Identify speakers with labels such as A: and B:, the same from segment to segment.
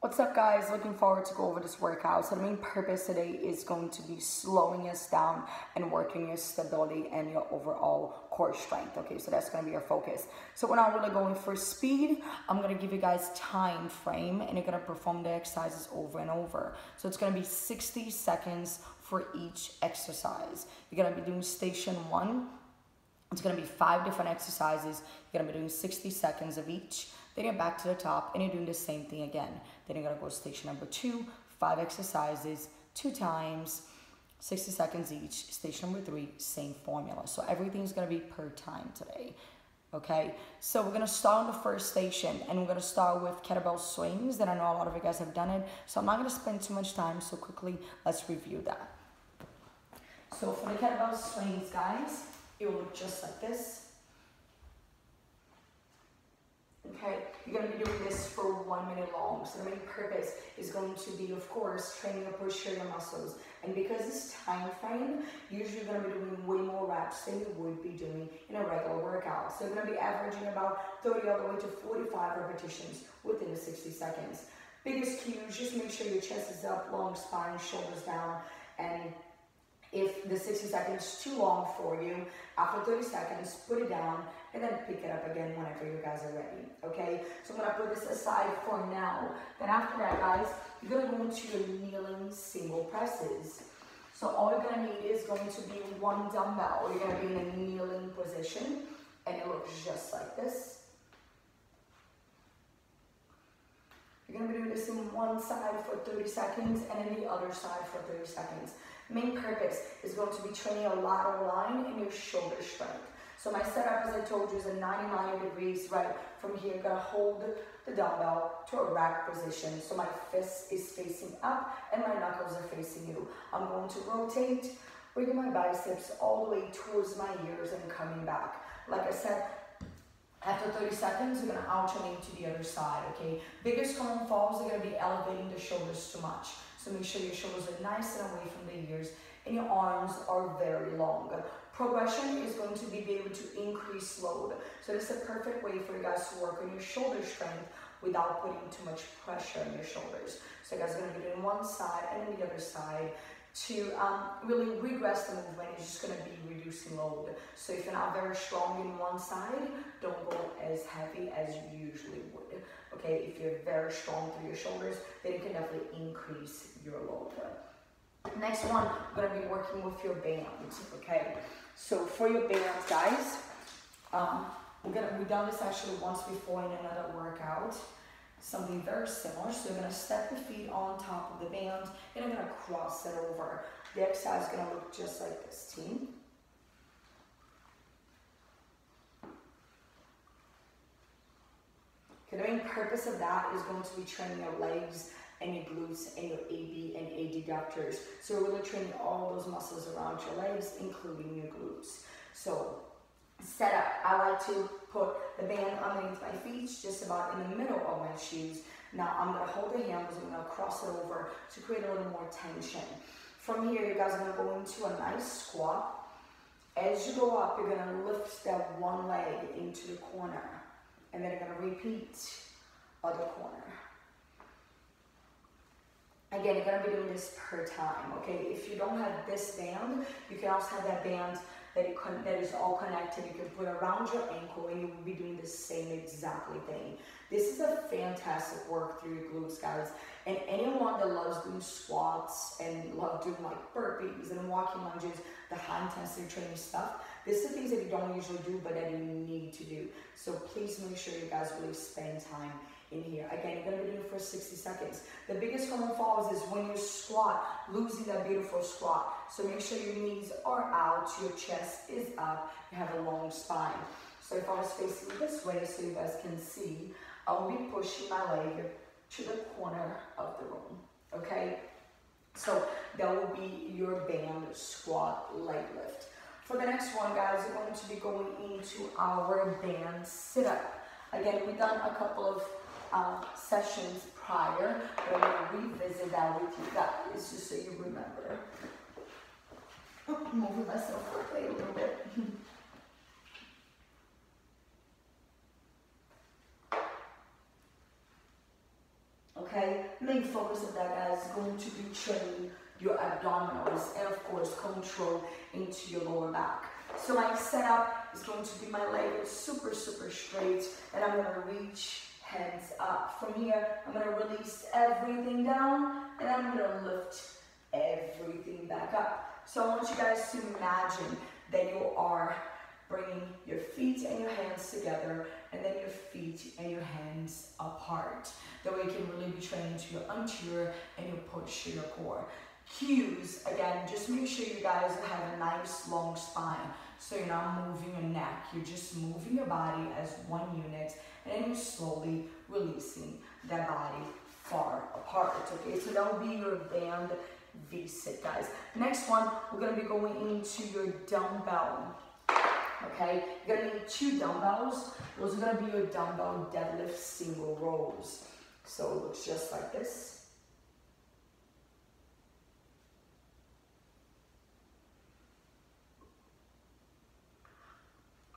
A: What's up guys, looking forward to go over this workout. So the main purpose today is going to be slowing us down and working your stability and your overall core strength. Okay, so that's gonna be your focus. So we're not really going for speed. I'm gonna give you guys time frame and you're gonna perform the exercises over and over. So it's gonna be 60 seconds for each exercise. You're gonna be doing station one. It's gonna be five different exercises. You're gonna be doing 60 seconds of each. Then you're back to the top and you're doing the same thing again. Then you're gonna go to station number two, five exercises, two times, 60 seconds each. Station number three, same formula. So everything's gonna be per time today. Okay, so we're gonna start on the first station and we're gonna start with kettlebell swings that I know a lot of you guys have done it. So I'm not gonna spend too much time, so quickly let's review that. So for the kettlebell swings, guys, it will look just like this. Okay, you're to be doing this for one minute long. So the main purpose is going to be, of course, training your posterior muscles. And because this time frame, usually you're to be doing way more reps than you would be doing in a regular workout. So you're to be averaging about 30 all the way to 45 repetitions within the 60 seconds. Biggest cues, just make sure your chest is up, long spine, shoulders down, and if the 60 seconds is too long for you, after 30 seconds, put it down and then pick it up again whenever you guys are ready, okay? So I'm gonna put this aside for now. Then after that, guys, you're gonna go into your kneeling single presses. So all you're gonna need is going to be one dumbbell. You're gonna be in a kneeling position and it looks just like this. You're gonna be doing this in one side for 30 seconds and then the other side for 30 seconds. Main purpose is going to be training your lateral line and your shoulder strength. So my setup, as I told you, is a 99 degrees, right? From here, gonna hold the dumbbell to a rack position. So my fist is facing up and my knuckles are facing you. I'm going to rotate, bringing my biceps all the way towards my ears and coming back. Like I said, after 30 seconds, you're gonna alternate to the other side, okay? Biggest common falls are gonna be elevating the shoulders too much. So make sure your shoulders are nice and away from the ears and your arms are very long. Progression is going to be, able to increase load. So this is a perfect way for you guys to work on your shoulder strength without putting too much pressure on your shoulders. So you guys are going to be doing one side and then the other side to um, really regress the movement. It's just going to be reducing load. So if you're not very strong in one side, don't go as heavy as you usually would. Okay, if you're very strong through your shoulders, then you can definitely increase your load. Next one, we're gonna be working with your bands, okay? So for your bands, guys, um, we're gonna, we've done this actually once before in another workout, something very similar. So you're gonna step the feet on top of the band, and I'm gonna cross it over. The exercise is gonna look just like this, team. Okay, the main purpose of that is going to be training your legs and your glutes and your AB and AD adductors. So we're really training all those muscles around your legs, including your glutes. So set up, I like to put the band underneath my feet, just about in the middle of my shoes. Now I'm gonna hold the handles, I'm gonna cross it over to create a little more tension. From here, you guys are gonna go into a nice squat. As you go up, you're gonna lift that one leg into the corner. And then you're gonna repeat other corner. Again, you're gonna be doing this per time, okay? If you don't have this band, you can also have that band that, can, that is all connected. You can put around your ankle and you will be doing the same exactly thing. This is a fantastic work through your glutes, guys. And anyone that loves doing squats and love doing like burpees and walking lunges, the high intensity training stuff, this is things that you don't usually do, but that you need to do. So please make sure you guys really spend time in here. Again, you're gonna be doing it for 60 seconds. The biggest common falls is when you squat, losing that beautiful squat. So make sure your knees are out, your chest is up, you have a long spine. So if I was facing this way, so you guys can see, I'll be pushing my leg to the corner of the room, okay? So that will be your band squat leg lift. For the next one, guys, we're going to be going into our band sit-up. Again, we've done a couple of uh, sessions prior, but I'm going to revisit that with you guys just so you remember. Moving myself quickly a little bit. Okay, main focus of that guys is going to be training your abdominals and of course control into your lower back. So my setup is going to be my leg is super, super straight and I'm gonna reach hands up. From here, I'm gonna release everything down and I'm gonna lift everything back up. So I want you guys to imagine that you are bringing your feet and your hands together and then your feet and your hands apart. That way you can really be trained to your anterior and your posterior core. Cues, again, just make sure you guys have a nice long spine. So you're not moving your neck, you're just moving your body as one unit and then you're slowly releasing that body far apart. Okay, so that will be your band V-sit, guys. Next one, we're gonna be going into your dumbbell. Okay, you're gonna need two dumbbells. Those are gonna be your dumbbell deadlift single rows. So it looks just like this.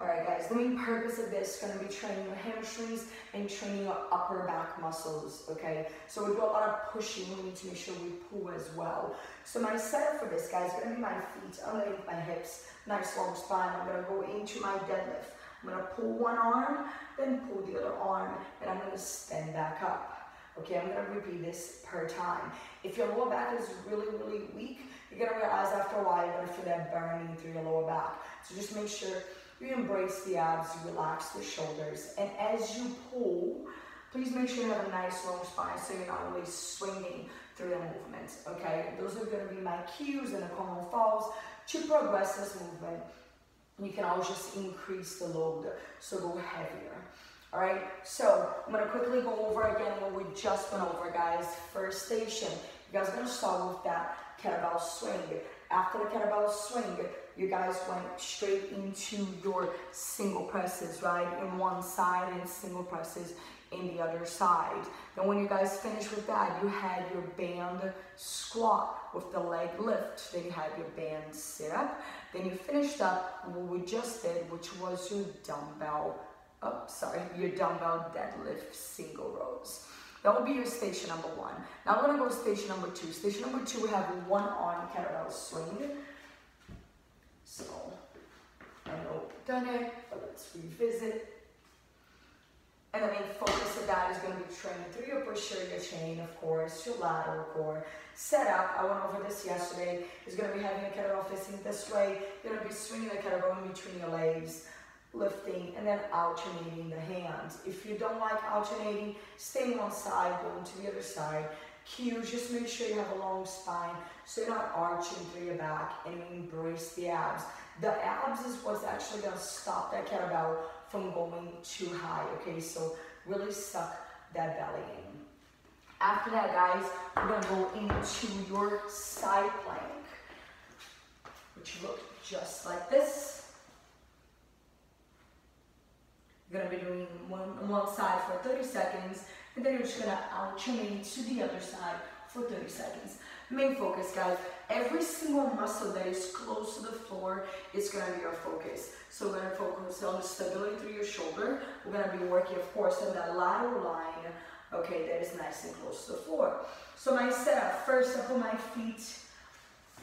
A: Alright guys, the main purpose of this is going to be training your hamstrings and training your upper back muscles, okay? So we do a lot of pushing, we need to make sure we pull as well. So my setup for this guys is going to be my feet underneath my hips, nice long spine. I'm going to go into my deadlift. I'm going to pull one arm, then pull the other arm, and I'm going to stand back up. Okay, I'm going to repeat this per time. If your lower back is really, really weak, you're to realize after a while you're to feel that burning through your lower back. So just make sure you embrace the abs, you relax the shoulders. And as you pull, please make sure you have a nice long spine so you're not only swinging through the movement, okay? Those are gonna be my cues and the common falls to progress this movement. You can always just increase the load, so go heavier. All right, so I'm gonna quickly go over again what we just went over, guys. First station, you guys are gonna start with that kettlebell swing. After the kettlebell swing, you guys went straight into your single presses, right? In one side and single presses in the other side. Then when you guys finished with that, you had your band squat with the leg lift. Then you had your band sit up. Then you finished up what we just did, which was your dumbbell, oh, sorry, your dumbbell deadlift single rows. That will be your station number one. Now we're gonna go station number two. Station number two, we have one arm kettlebell swing. So I know we've done it, but let's revisit. And the main focus of that is going to be training through your posterior chain, of course, your lateral core. Set up, I went over this yesterday, is going to be having a kettlebell facing this way. You're going to be swinging the kettlebell in between your legs, lifting, and then alternating the hands. If you don't like alternating, stay on one side, going to the other side cues, just make sure you have a long spine so you're not arching through your back and embrace the abs. The abs is what's actually gonna stop that kettlebell from going too high, okay? So really suck that belly in. After that, guys, we're gonna go into your side plank, which look just like this. You're gonna be doing one, one side for 30 seconds, and then you're just gonna alternate to the other side for 30 seconds. Main focus, guys. Every single muscle that is close to the floor is gonna be our focus. So we're gonna focus on the stability through your shoulder. We're gonna be working, of course, on that lateral line, okay, that is nice and close to the floor. So my setup, first I put my feet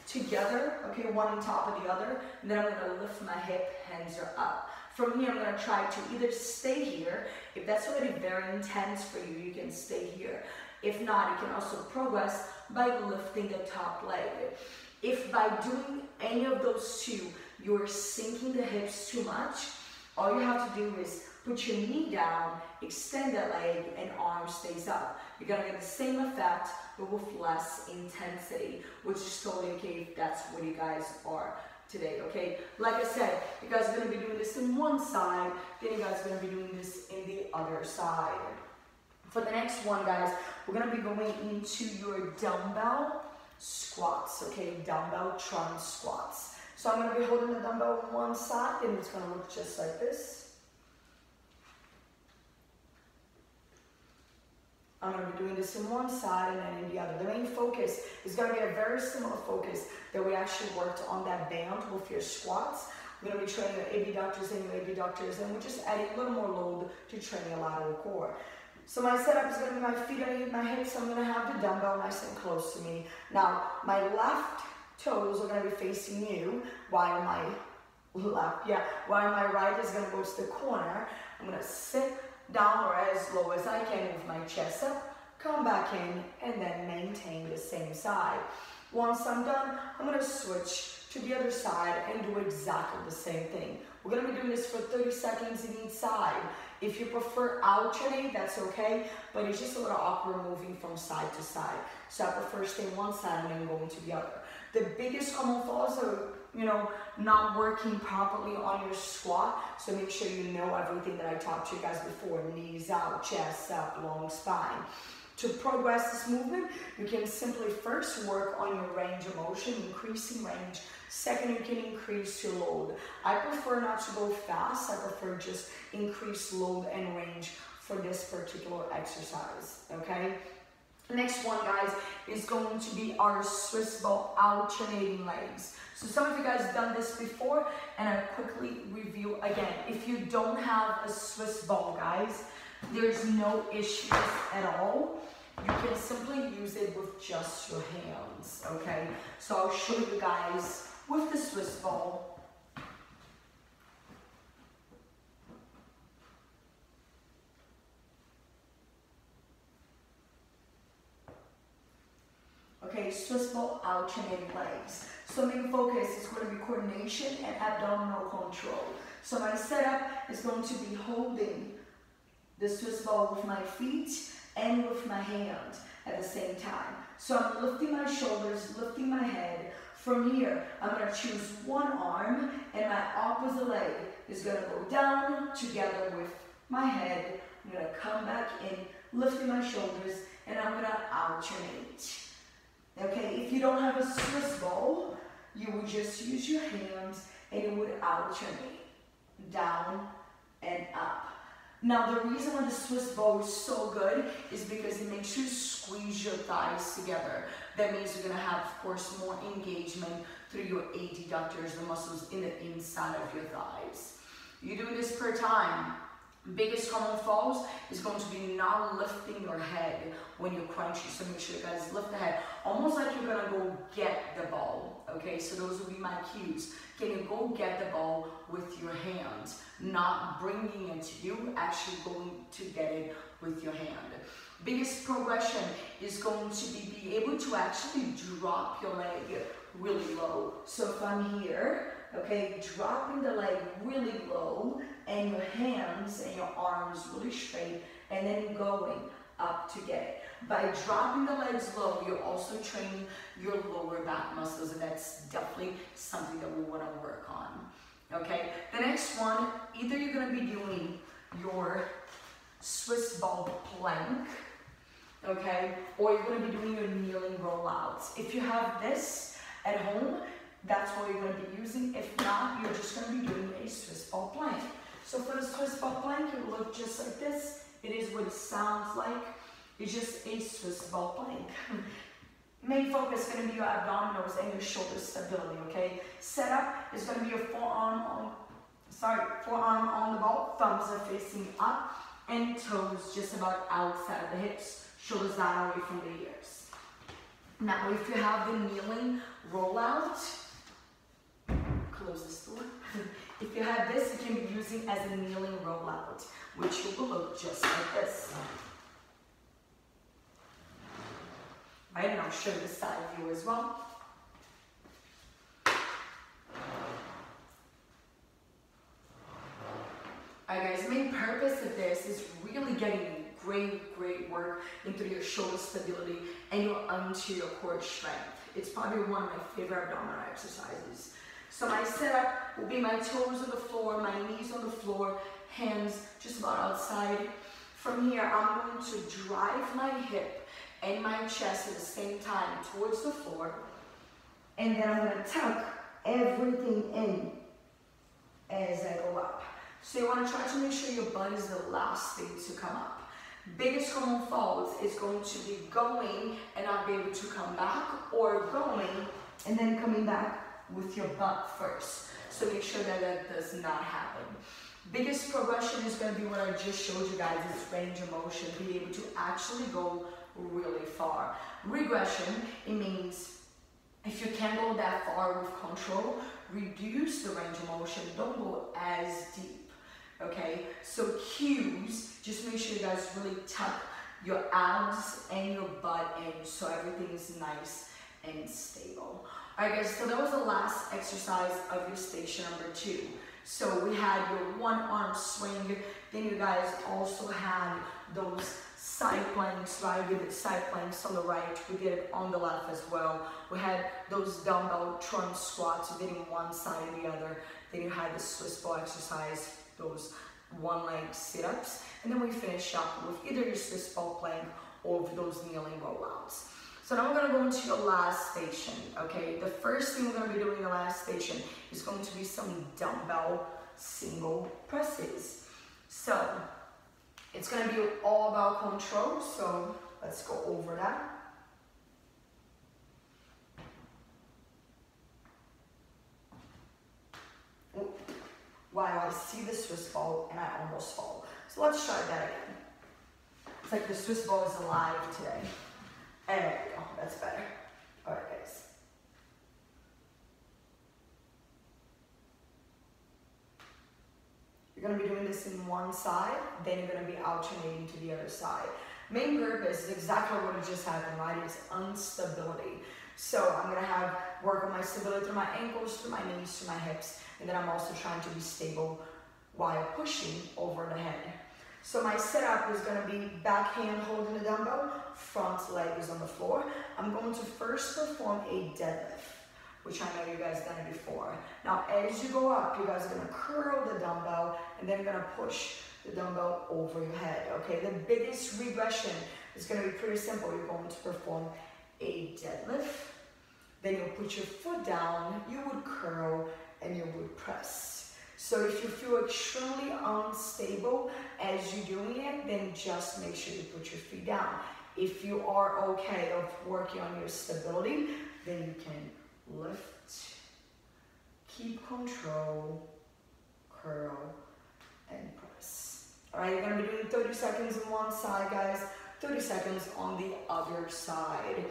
A: together, okay, one on top of the other, and then I'm gonna lift my hip, hands are up. From here, I'm gonna try to either stay here. If that's already very intense for you, you can stay here. If not, you can also progress by lifting the top leg. If by doing any of those two, you're sinking the hips too much, all you have to do is put your knee down, extend that leg, and arm stays up. You're gonna get the same effect, but with less intensity, which is totally okay if that's what you guys are today, okay? Like I said, you guys are gonna be doing this in one side, then you guys are gonna be doing this in the other side. For the next one, guys, we're gonna be going into your dumbbell squats, okay? Dumbbell trunk squats. So I'm gonna be holding the dumbbell on one side and it's gonna look just like this. I'm going to be doing this in one side and then in the other. The main focus is going to be a very similar focus that we actually worked on that band with your squats. We're going to be training your abductors and your abductors and we're just adding a little more load to train your lateral core. So my setup is gonna be my feet underneath my hips. I'm gonna have the dumbbell nice and close to me. Now, my left toes are gonna be facing you while my left, yeah, while my right is gonna go to the corner. I'm gonna sit down or as low as I can with my chest up, come back in, and then maintain the same side. Once I'm done, I'm gonna switch to the other side and do exactly the same thing. We're gonna be doing this for 30 seconds in each side. If you prefer alternate, that's okay, but it's just a little awkward moving from side to side. So I prefer staying one side and then going to the other. The biggest common flaws are, you know, not working properly on your squat. So make sure you know everything that I talked to you guys before. Knees out, chest up, long spine. To progress this movement, you can simply first work on your range of motion, increasing range. Second, you can increase your load. I prefer not to go fast. I prefer just increase load and range for this particular exercise, okay? Next one, guys, is going to be our Swiss ball alternating legs. So some of you guys done this before, and I quickly review again. If you don't have a Swiss ball, guys, there's no issues at all. You can simply use it with just your hands, okay? So I'll show you guys with the Swiss ball. Swiss ball alternating legs. So main focus is going to be coordination and abdominal control. So my setup is going to be holding the Swiss ball with my feet and with my hand at the same time. So I'm lifting my shoulders, lifting my head. From here, I'm gonna choose one arm and my opposite leg is gonna go down together with my head. I'm gonna come back in, lifting my shoulders, and I'm gonna alternate. Okay, if you don't have a Swiss ball, you would just use your hands and you would alternate down and up. Now the reason why the Swiss ball is so good is because it makes you squeeze your thighs together. That means you're gonna have, of course, more engagement through your adductors, the muscles in the inside of your thighs. You do this per time. Biggest common falls is going to be not lifting your head when you're crunchy. So make sure you guys lift the head, almost like you're gonna go get the ball. Okay, so those will be my cues. Can you go get the ball with your hands? Not bringing it to you, actually going to get it with your hand. Biggest progression is going to be be able to actually drop your leg really low. So if I'm here, okay, dropping the leg really low and your hands and your arms really straight and then going up to get it. By dropping the legs low, you're also training your lower back muscles, and that's definitely something that we want to work on. Okay, the next one, either you're going to be doing your Swiss ball plank, okay, or you're going to be doing your kneeling rollouts. If you have this at home, that's what you're going to be using. If not, you're just going to be doing a Swiss ball plank. So for the Swiss ball plank, it will look just like this. It is what it sounds like. It's just a Swiss ball plank. Main focus is going to be your abdominals and your shoulder stability, okay? Setup is going to be your forearm on, sorry, forearm on the ball, thumbs are facing up, and toes just about outside of the hips, shoulders down away from the ears. Now, if you have the kneeling rollout, if you have this, you can be using as a kneeling rollout, which will look just like this. right? And I'll show you the side view as well. Alright guys, main purpose of this is really getting great, great work into your shoulder stability and your anterior core strength. It's probably one of my favorite abdominal exercises. So my setup will be my toes on the floor, my knees on the floor, hands just about outside. From here, I'm going to drive my hip and my chest at the same time towards the floor. And then I'm gonna tuck everything in as I go up. So you wanna try to make sure your butt is the last thing to come up. Biggest common falls is going to be going and not be able to come back or going and then coming back with your butt first. So make sure that that does not happen. Biggest progression is going to be what I just showed you guys, is range of motion, be able to actually go really far. Regression, it means if you can't go that far with control, reduce the range of motion, don't go as deep, okay? So cues, just make sure you guys really tuck your abs and your butt in so everything is nice and stable. All right guys, so that was the last exercise of your station number two. So we had your one arm swing, then you guys also had those side planks, right? We did side planks on the right, we did it on the left as well. We had those dumbbell trunk squats, you did it one side and the other. Then you had the Swiss ball exercise, those one leg sit-ups. And then we finish up with either your Swiss ball plank or those kneeling rollouts. So now we're gonna go into your last station, okay? The first thing we're gonna be doing in the last station is going to be some dumbbell single presses. So it's gonna be all about control, so let's go over that. Wow, I see the Swiss ball and I almost fall. So let's try that again. It's like the Swiss ball is alive today. There we go, that's better. All right, guys. You're gonna be doing this in one side, then you're gonna be alternating to the other side. Main purpose is exactly what just happened, right? It's instability. So I'm gonna have work on my stability through my ankles, through my knees, through my hips, and then I'm also trying to be stable while pushing over the head. So my setup is gonna be back hand holding the dumbbell, front leg is on the floor. I'm going to first perform a deadlift, which I know you guys done it before. Now as you go up, you guys are gonna curl the dumbbell and then you're gonna push the dumbbell over your head, okay? The biggest regression is gonna be pretty simple. You're going to perform a deadlift, then you'll put your foot down, you would curl, and you would press. So if you feel extremely unstable as you're doing it, then just make sure you put your feet down. If you are okay of working on your stability, then you can lift, keep control, curl, and press. All right, you're gonna be doing 30 seconds on one side, guys, 30 seconds on the other side.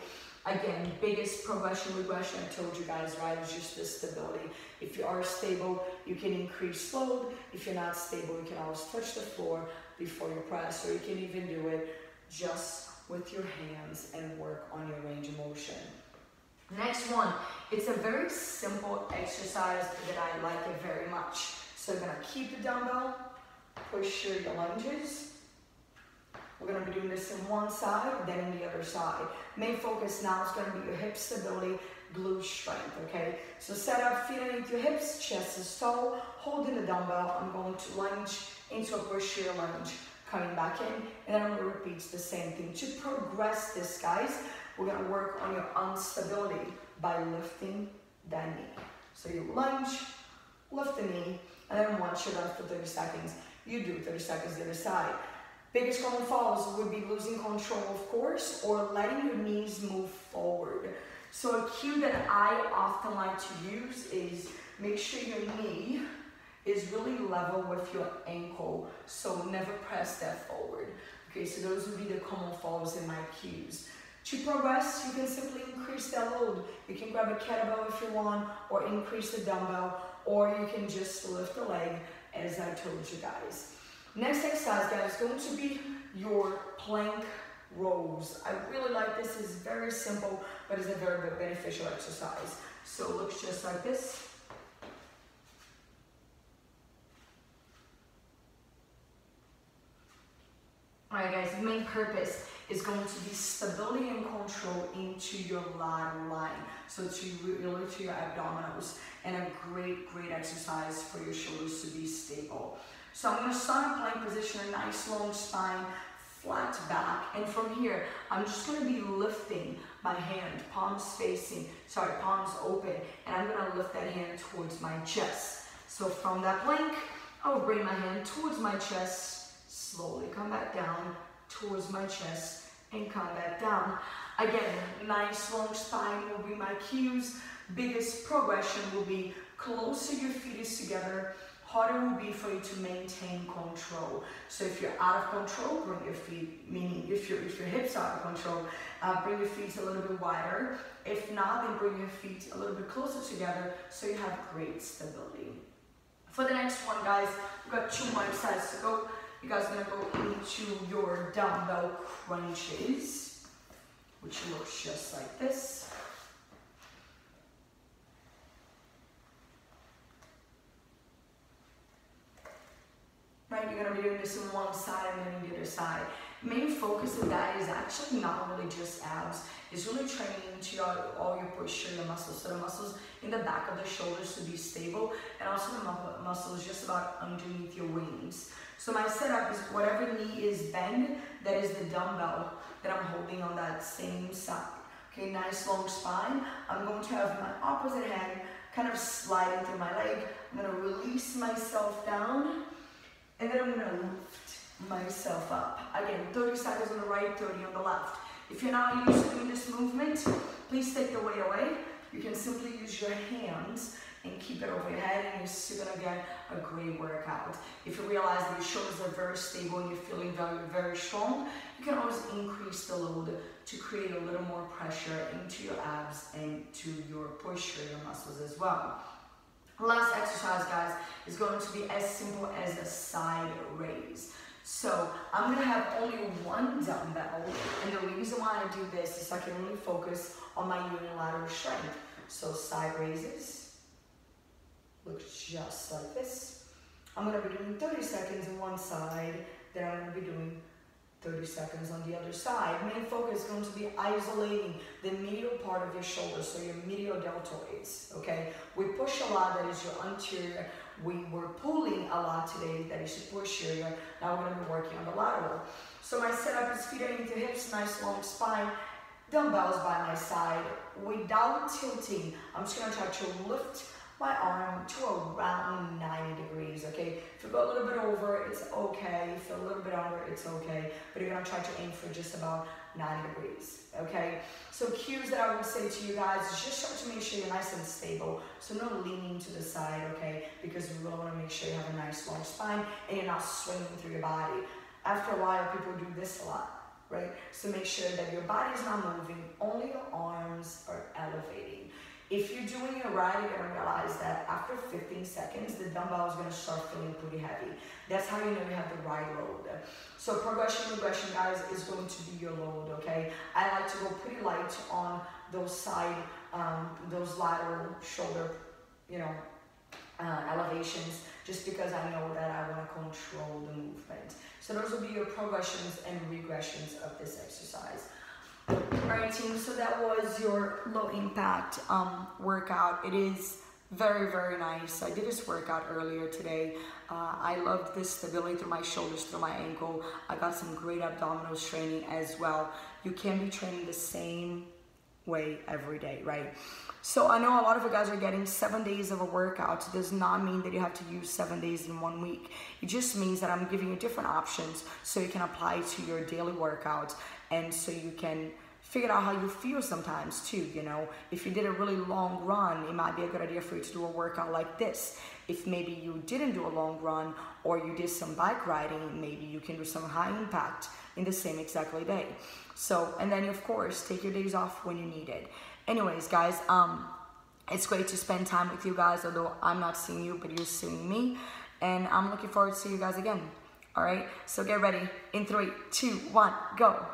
A: Again, biggest progression regression, I told you guys, right, is just the stability. If you are stable, you can increase load. If you're not stable, you can always touch the floor before you press, or you can even do it just with your hands and work on your range of motion. Next one, it's a very simple exercise that I like it very much. So you're gonna keep the dumbbell, posterior lunges, we're going to be doing this in one side, then in the other side. Main focus now is going to be your hip stability, glute strength, okay? So set up, feet underneath your hips, chest is tall, holding the dumbbell. I'm going to lunge into a your lunge, coming back in, and then I'm going to repeat the same thing. To progress this, guys, we're going to work on your instability by lifting that knee. So you lunge, lift the knee, and then once you're done for 30 seconds, you do 30 seconds the other side. Biggest common falls would be losing control, of course, or letting your knees move forward. So a cue that I often like to use is make sure your knee is really level with your ankle, so never press that forward. Okay, so those would be the common falls in my cues. To progress, you can simply increase that load. You can grab a kettlebell if you want, or increase the dumbbell, or you can just lift the leg, as I told you guys. Next exercise, guys, is going to be your plank rows. I really like this. It's very simple, but it's a very beneficial exercise. So it looks just like this. Alright guys, the main purpose is going to be stability and control into your lateral line. So to really to your abdominals and a great, great exercise for your shoulders to be stable. So I'm to start in plank position, a nice long spine, flat back. And from here, I'm just going to be lifting my hand, palms facing, sorry, palms open. And I'm going to lift that hand towards my chest. So from that plank, I'll bring my hand towards my chest, slowly come back down towards my chest and come back down. Again, nice long spine will be my cues. Biggest progression will be closer your feet is together, harder it will be for you to maintain control. So if you're out of control, bring your feet, meaning if, your if your hips are out of control, uh, bring your feet a little bit wider. If not, then bring your feet a little bit closer together so you have great stability. For the next one, guys, we've got two more exercises to go. You guys are gonna go into your dumbbell crunches, which looks just like this. You're gonna be doing this on one side and then the other side. Main focus of that is actually not really just abs. It's really training into your, all your posterior muscles. So the muscles in the back of the shoulders to be stable, and also the muscles just about underneath your wings. So my setup is whatever knee is bent, that is the dumbbell that I'm holding on that same side. Okay, nice long spine. I'm going to have my opposite hand kind of sliding through my leg. I'm gonna release myself down and then I'm gonna lift myself up. Again, 30 seconds on the right, 30 on the left. If you're not used to doing this movement, please take the weight away. You can simply use your hands and keep it over your head and you're still gonna get a great workout. If you realize that your shoulders are very stable and you're feeling very, very strong, you can always increase the load to create a little more pressure into your abs and to your posterior muscles as well. Last exercise, guys, is going to be as simple as a side raise. So I'm gonna have only one dumbbell, and the reason why I do this is I can really focus on my unilateral strength. So side raises, look just like this. I'm gonna be doing 30 seconds on one side, then I'm gonna be doing 30 seconds on the other side. Main focus is going to be isolating the medial part of your shoulder, so your medial deltoids, okay? We push a lot, that is your anterior. We were pulling a lot today, that is your posterior. Now we're gonna be working on the lateral. So my setup is feet underneath the hips, nice long spine, dumbbells by my side. Without tilting, I'm just gonna try to lift my arm to around 90 degrees, okay? If you go a little bit over, it's okay. If a little bit under, it's okay. But you're gonna try to aim for just about 90 degrees, okay? So cues that I would say to you guys just try to make sure you're nice and stable. So no leaning to the side, okay? Because we really wanna make sure you have a nice long spine and you're not swinging through your body. After a while, people do this a lot, right? So make sure that your body is not moving, only your arms are elevating. If you're doing it right, you're gonna realize that after 15 seconds, the dumbbell is gonna start feeling pretty heavy. That's how you know you have the right load. So progression, regression, guys, is going to be your load, okay? I like to go pretty light on those side, um, those lateral shoulder, you know, uh, elevations, just because I know that I wanna control the movement. So those will be your progressions and regressions of this exercise. Team, so that was your low impact um, workout. It is very, very nice. I did this workout earlier today. Uh, I loved this stability through my shoulders, through my ankle. I got some great abdominals training as well. You can be training the same way every day, right? So I know a lot of you guys are getting seven days of a workout. It does not mean that you have to use seven days in one week. It just means that I'm giving you different options so you can apply to your daily workout and so you can figure out how you feel sometimes too, you know. If you did a really long run, it might be a good idea for you to do a workout like this. If maybe you didn't do a long run or you did some bike riding, maybe you can do some high impact in the same exactly day. So, and then of course, take your days off when you need it. Anyways, guys, um, it's great to spend time with you guys, although I'm not seeing you, but you're seeing me. And I'm looking forward to see you guys again. All right, so get ready in three, two, one, go.